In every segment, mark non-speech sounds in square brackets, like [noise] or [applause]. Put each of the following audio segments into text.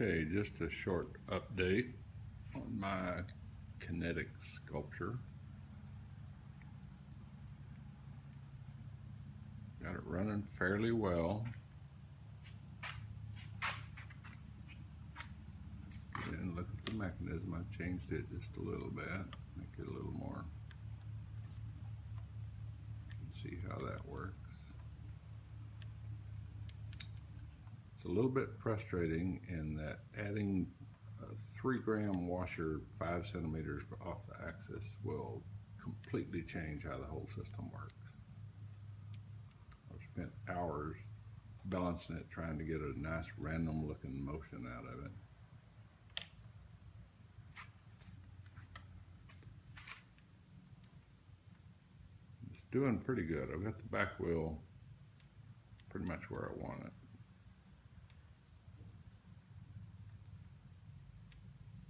Okay, just a short update on my kinetic sculpture. Got it running fairly well. And look at the mechanism, I've changed it just a little bit, make it a little more. See how that works. A little bit frustrating in that adding a three gram washer five centimeters off the axis will completely change how the whole system works. I've spent hours balancing it, trying to get a nice random looking motion out of it. It's doing pretty good. I've got the back wheel pretty much where I want it.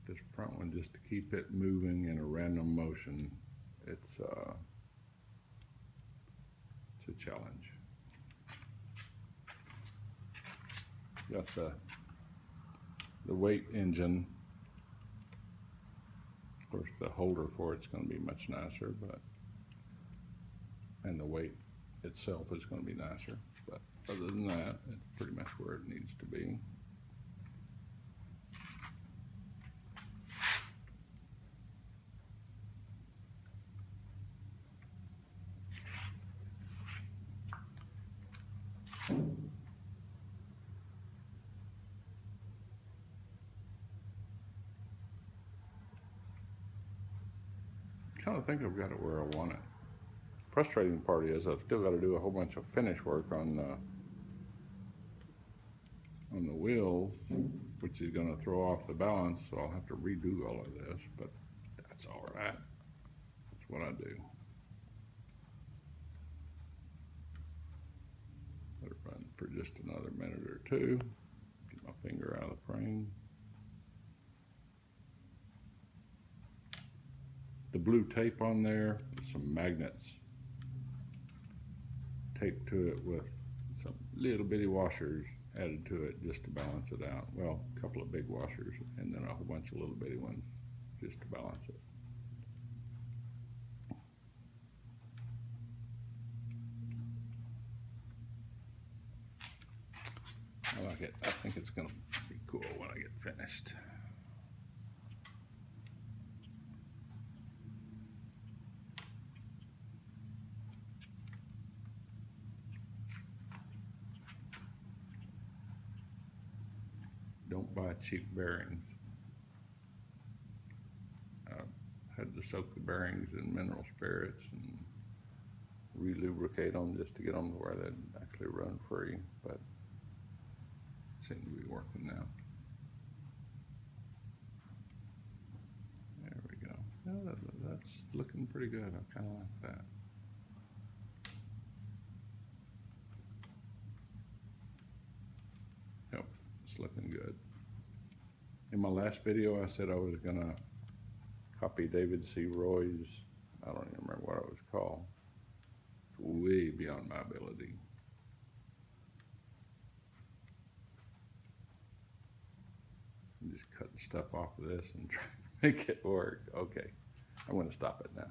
This front one just to keep it moving in a random motion. It's uh, it's a challenge. Got the the weight engine. Of course, the holder for it's going to be much nicer, but and the weight itself is going to be nicer. But other than that, it's pretty much where it needs to be. Kind of think I've got it where I want it. Frustrating part is I've still got to do a whole bunch of finish work on the on the wheels, which is going to throw off the balance, so I'll have to redo all of this, but that's all right. That's what I do. Let it run for just another minute or two. Get my finger out of the frame. the blue tape on there, some magnets taped to it with some little bitty washers added to it just to balance it out. Well, a couple of big washers and then a whole bunch of little bitty ones just to balance it. I like it. I think it's going to be cool when I get finished. don't buy cheap bearings. I had to soak the bearings in mineral spirits and re-lubricate them just to get them to where they'd actually run free, but seem to be working now. There we go. That, that's looking pretty good. I kind of like that. Yep, it's looking good. In my last video, I said I was gonna copy David C. Roy's, I don't even remember what it was called. Way beyond my ability. Just cutting stuff off of this and [laughs] trying to make it work. Okay, I'm gonna stop it now.